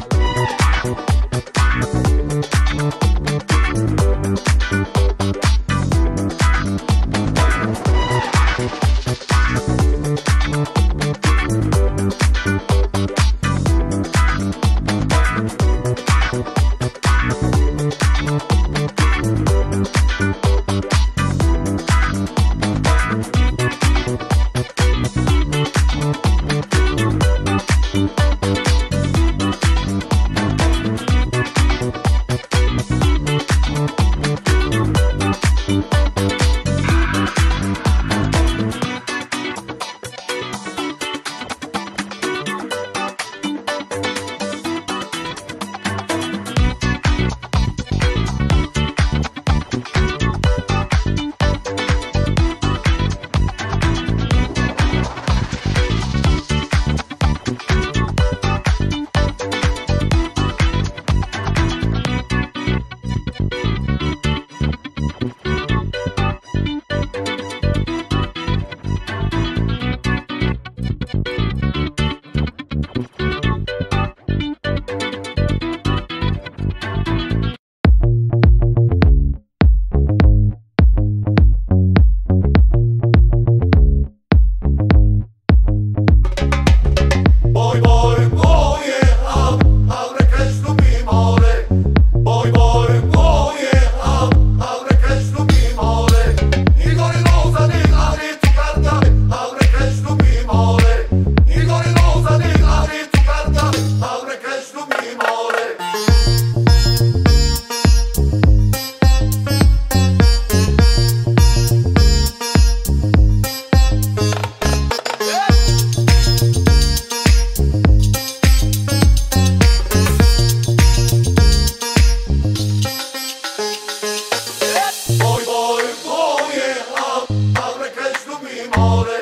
Bye. Sometimes you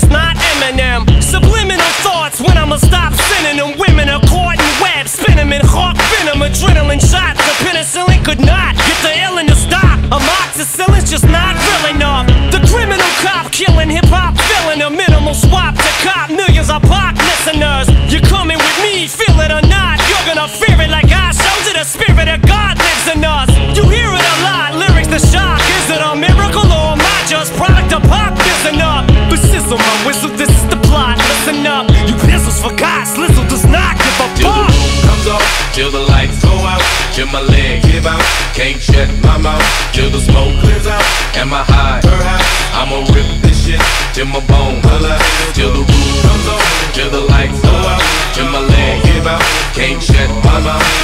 just not Eminem. Subliminal thoughts when I'ma stop sending them. Women are caught in webs, spin them in hawk venom, adrenaline shots. The penicillin could not get the illness to stop. Amoxicillin's just not real enough. The criminal cop killing hip hop, filling a minimal swap to cop millions of pop listeners. Can't shut my mouth till the smoke clears out. Am I high? I'ma rip this shit till my bone alive. Till the roof comes on, till the lights go out, till my leg give out. Can't shut my mouth